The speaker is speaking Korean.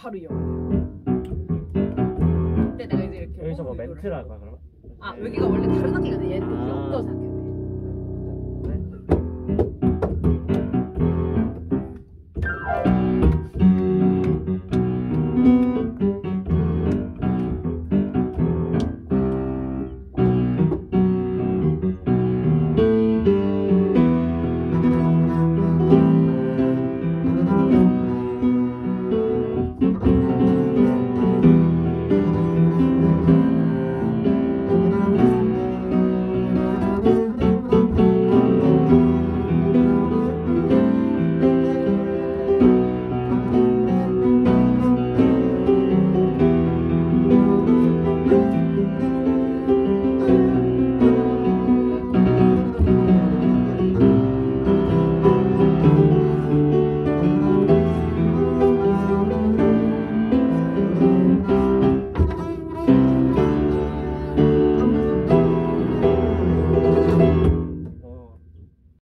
바로 이어가 돼. 그때 내가 이제 이렇게 여기서 뭐 거야 그러면? 아 여기가 원래 다른 악기가 돼. 얘는 아. 없다고 생각해.